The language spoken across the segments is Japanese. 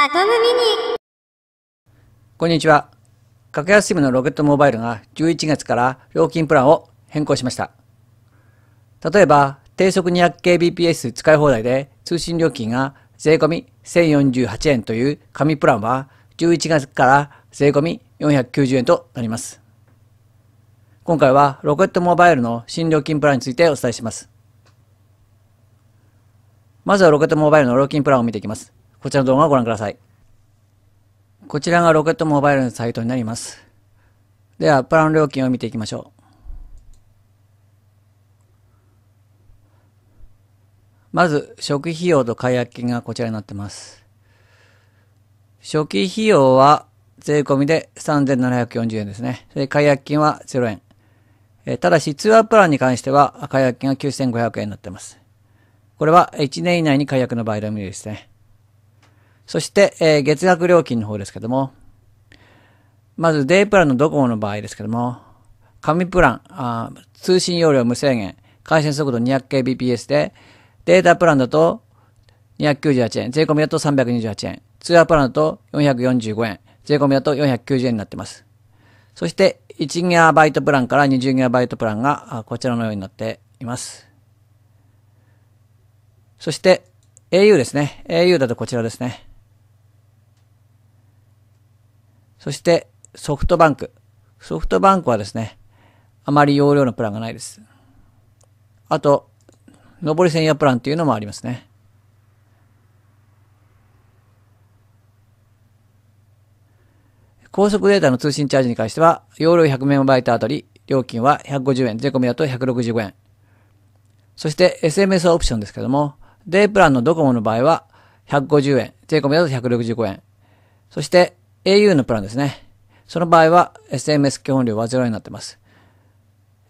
アトムミニこんにちは。格安 SIM のロケットモバイルが11月から料金プランを変更しました。例えば、低速 200kbps 使い放題で通信料金が税込1048円という紙プランは11月から税込490円となります。今回はロケットモバイルの新料金プランについてお伝えします。まずはロケットモバイルの料金プランを見ていきます。こちらの動画をご覧ください。こちらがロケットモバイルのサイトになります。では、プラン料金を見ていきましょう。まず、初期費用と解約金がこちらになってます。初期費用は税込みで3740円ですね。で、解約金は0円。えただし、通話プランに関しては、解約金が9500円になってます。これは1年以内に解約の場合のみですね。そして、えー、月額料金の方ですけども、まずデイプランのドコモの場合ですけども、紙プラン、あ通信容量無制限、回線速度 200kbps で、データプランだと298円、税込みだと328円、通話プランだと445円、税込みだと490円になっています。そして、1GB プランから 20GB プランがこちらのようになっています。そして、au ですね。au だとこちらですね。そして、ソフトバンク。ソフトバンクはですね、あまり容量のプランがないです。あと、上り専用プランっていうのもありますね。高速データの通信チャージに関しては、容量 100MB あたり、料金は150円、税込みだと165円。そして SMS オプションですけども、デイプランのドコモの場合は150円、税込みだと165円。そして au のプランですね。その場合は SMS 基本料は0円になってます。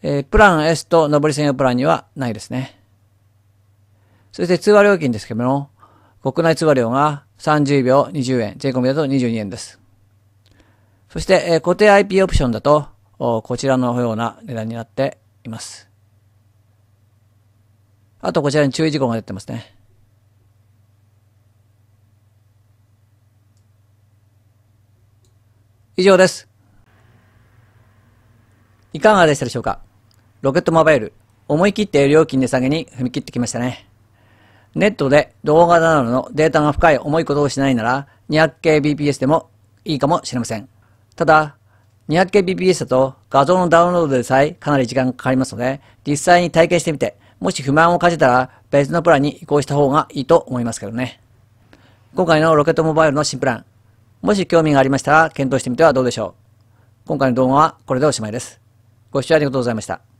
えー、プラン S と上り専用プランにはないですね。そして通話料金ですけども、国内通話料が30秒20円、税込みだと22円です。そして、えー、固定 IP オプションだと、こちらのような値段になっています。あとこちらに注意事項が出てますね。以上です。いかがでしたでしょうか？ロケットモバイル、思い切って料金値下げに踏み切ってきましたね。ネットで動画などのデータが深い重いことをしないなら 200kbps でもいいかもしれません。ただ、200kbps だと画像のダウンロードでさえかなり時間がかかりますので、実際に体験してみて、もし不満を感じたら別のプランに移行した方がいいと思いますけどね。今回のロケットモバイルの新プラン、もし興味がありましたら検討してみてはどうでしょう。今回の動画はこれでおしまいです。ご視聴ありがとうございました。